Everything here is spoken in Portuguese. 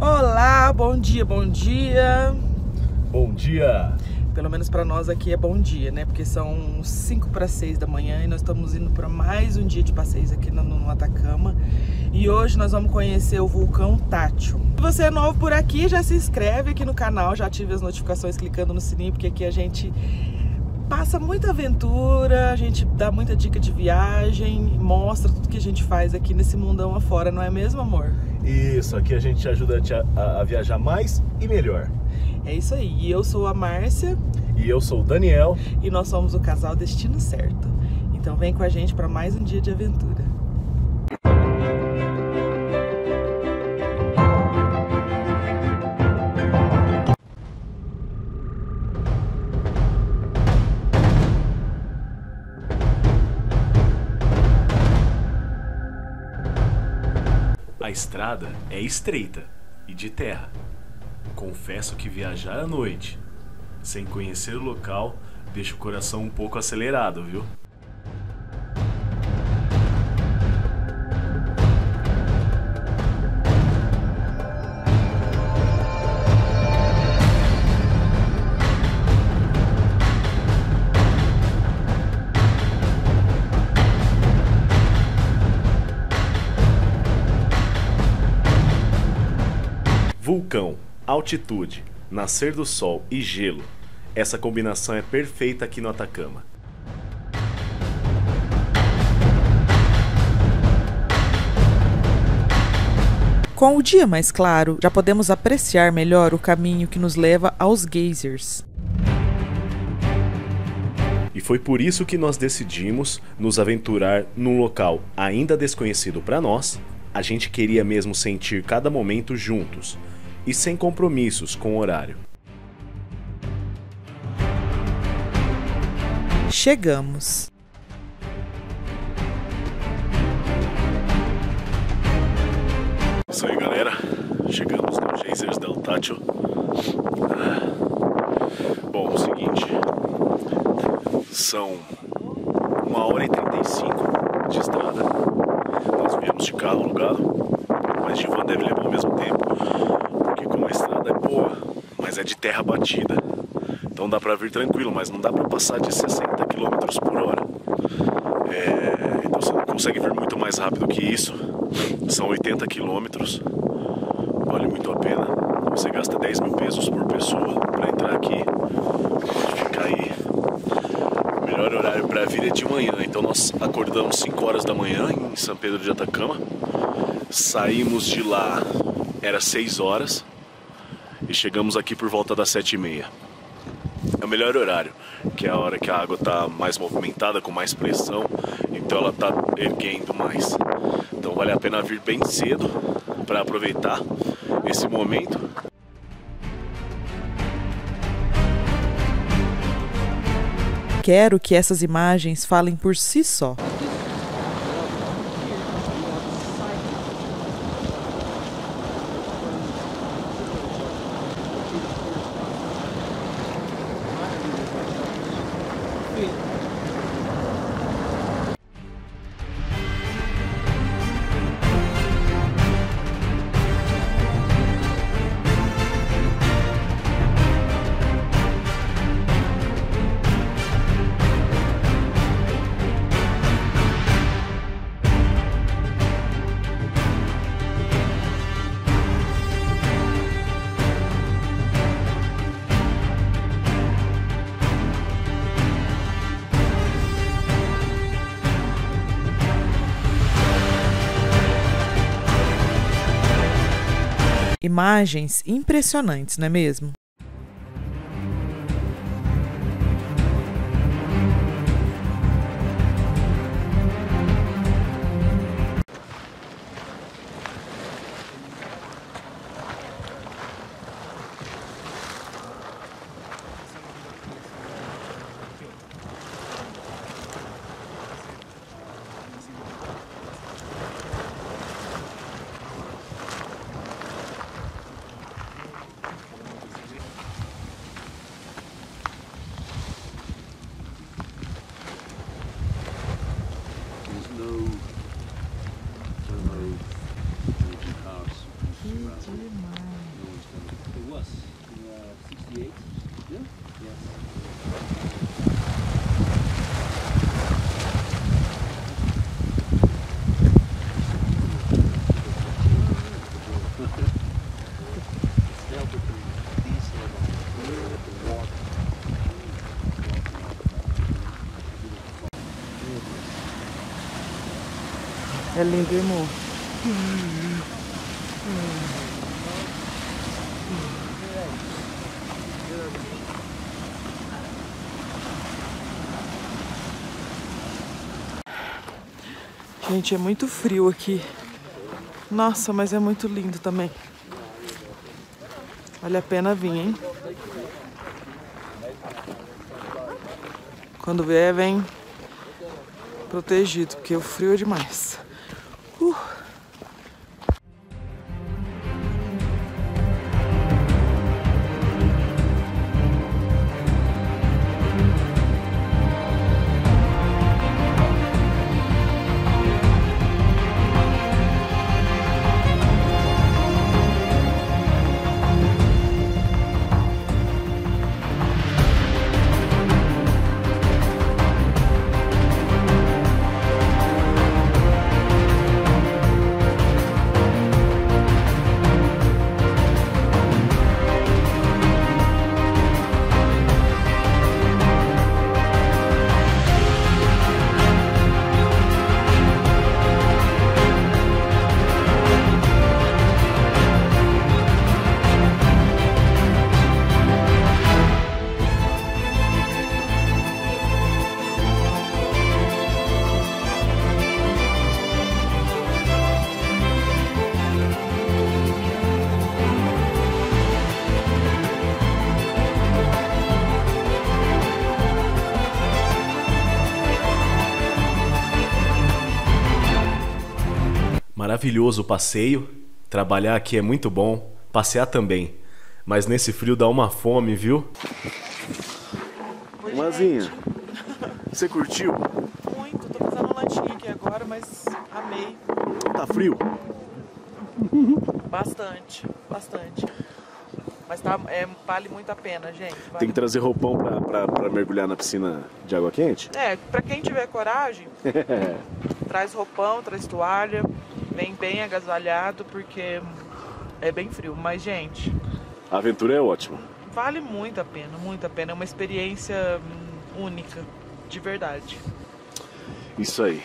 Olá, bom dia, bom dia. Bom dia. Pelo menos para nós aqui é bom dia, né? Porque são 5 para 6 da manhã e nós estamos indo para mais um dia de passeios aqui no, no Atacama. E hoje nós vamos conhecer o vulcão Tátil. Se você é novo por aqui, já se inscreve aqui no canal, já ative as notificações clicando no sininho, porque aqui a gente passa muita aventura, a gente dá muita dica de viagem, mostra tudo que a gente faz aqui nesse mundão afora, não é mesmo, amor? Isso, aqui a gente ajuda a, a viajar mais e melhor. É isso aí. E eu sou a Márcia. E eu sou o Daniel. E nós somos o casal Destino Certo. Então vem com a gente para mais um dia de aventura. A estrada é estreita e de terra. Confesso que viajar à noite, sem conhecer o local, deixa o coração um pouco acelerado, viu? Vulcão, altitude, nascer do sol e gelo. Essa combinação é perfeita aqui no Atacama. Com o dia mais claro, já podemos apreciar melhor o caminho que nos leva aos geysers. E foi por isso que nós decidimos nos aventurar num local ainda desconhecido para nós. A gente queria mesmo sentir cada momento juntos e sem compromissos com o horário. Chegamos. Isso aí, galera. Chegamos no Geysers del Tátil. Bom, é o seguinte. São uma hora e 35 de estrada. Nós viemos de carro alugado, mas de van deve levar ao mesmo tempo. Porque como a estrada é boa, mas é de terra batida. Então dá pra vir tranquilo, mas não dá pra passar de 60 km por hora. É, então você não consegue vir muito mais rápido que isso. São 80 km. Vale muito a pena. Você gasta 10 mil pesos por pessoa para entrar aqui. Pode ficar aí. O melhor horário para vir é de manhã. Então nós acordamos 5 horas da manhã em São Pedro de Atacama. Saímos de lá, era 6 horas. E chegamos aqui por volta das 7 e meia é o melhor horário, que é a hora que a água está mais movimentada, com mais pressão, então ela está erguendo mais. Então vale a pena vir bem cedo para aproveitar esse momento. Quero que essas imagens falem por si só. Imagens impressionantes, não é mesmo? É lindo, amor? Gente, é muito frio aqui. Nossa, mas é muito lindo também. Vale a pena vir, hein? Quando vier, vem protegido, porque o frio é demais. Whew. Maravilhoso o passeio. Trabalhar aqui é muito bom. Passear também. Mas nesse frio dá uma fome, viu? Oi, Mazinha, gente. você curtiu? Muito, tô fazendo um lanchinho aqui agora, mas amei. Tá frio? Bastante, bastante. Mas tá, é, vale muito a pena, gente. vale Tem que trazer roupão pra, pra, pra mergulhar na piscina de água quente? É, pra quem tiver coragem, traz roupão, traz toalha, vem bem agasalhado, porque é bem frio. Mas, gente, A aventura é ótima. vale muito a pena, muito a pena. É uma experiência hum, única, de verdade. Isso aí.